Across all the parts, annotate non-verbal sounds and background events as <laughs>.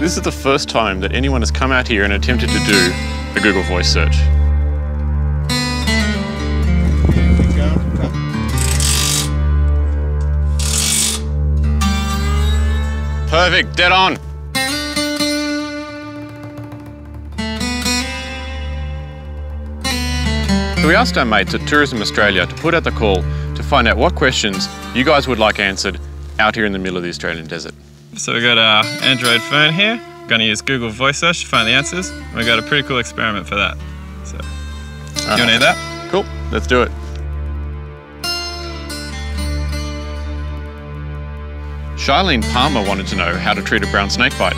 This is the first time that anyone has come out here and attempted to do a Google voice search. Perfect, dead on. So we asked our mates at Tourism Australia to put out the call to find out what questions you guys would like answered out here in the middle of the Australian desert. So we got our Android phone here. We're Going to use Google Voice Search to find the answers. We got a pretty cool experiment for that. So, you to hear that? Cool, let's do it. Charlene Palmer wanted to know how to treat a brown snake bite.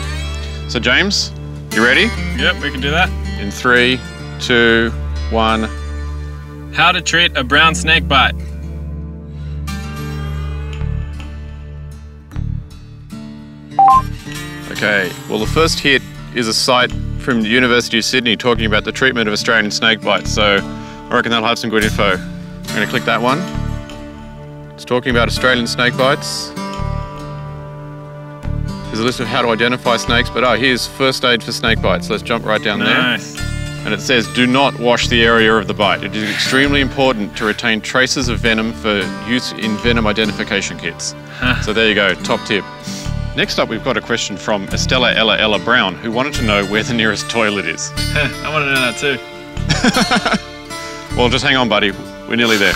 So James, you ready? Yep, we can do that. In three, two, one. How to treat a brown snake bite. Okay, well the first hit is a site from the University of Sydney talking about the treatment of Australian snake bites, so I reckon that'll have some good info. I'm going to click that one. It's talking about Australian snake bites. There's a list of how to identify snakes, but oh, here's first aid for snake bites. Let's jump right down Nice. there. And it says, do not wash the area of the bite. It is extremely important to retain traces of venom for use in venom identification kits. so there you go, top tip. Next up, we've got a question from Estella Ella Ella Brown, who wanted to know where the nearest toilet is. <laughs> I want to know that too. <laughs> Well, just hang on, buddy. We're nearly there.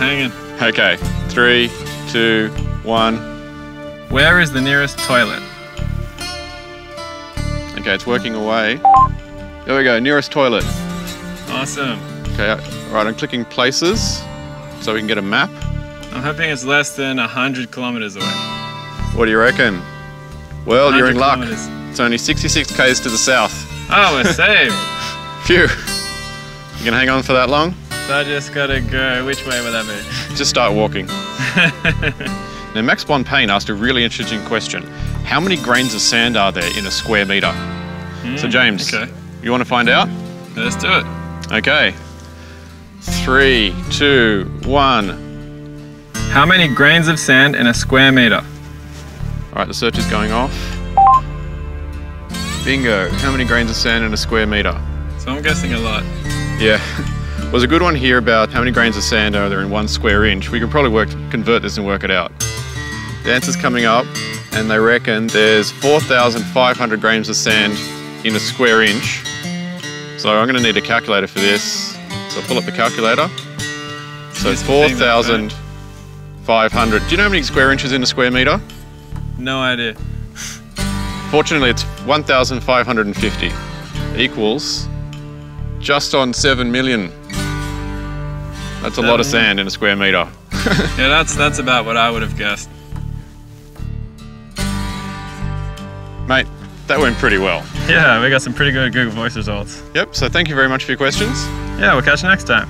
Hanging. Okay, three, two, one. Where is the nearest toilet? Okay, it's working away. There we go, nearest toilet. Awesome. Okay, all right, I'm clicking places so we can get a map. I'm hoping it's less than 100 kilometers away. What do you reckon? Well, you're in luck. kilometers. It's only 66 k's to the south. Oh, we're <laughs> saved. Phew. You gonna hang on for that long? so I just gotta go. Which way would that be? Just start walking. <laughs> Now, Max Bonpain asked a really interesting question. How many grains of sand are there in a square metre? So, hmm, James, Okay. you want to find out? Let's do it. Okay. Three, two, one. How many grains of sand in a square meter? All right, the search is going off. Bingo. How many grains of sand in a square metre? So I'm guessing a lot. Yeah. <laughs> Was a good one here about how many grains of sand are there in one square inch. We could probably work convert this and work it out. The answer's coming up, and they reckon there's 4,500 grains of sand in a square inch. So I'm going to need a calculator for this. So I'll pull up the calculator. So Use the thing that's 4,500. Do you know how many square inches in a square metre? No idea. Fortunately, it's 1,550 equals just on 7 million. That's a lot of sand in a square metre. <laughs> Yeah, that's that's about what I would have guessed. Mate, that went pretty well. Yeah, we got some pretty good Google Voice results. Yep, so thank you very much for your questions. Yeah, we'll catch you next time.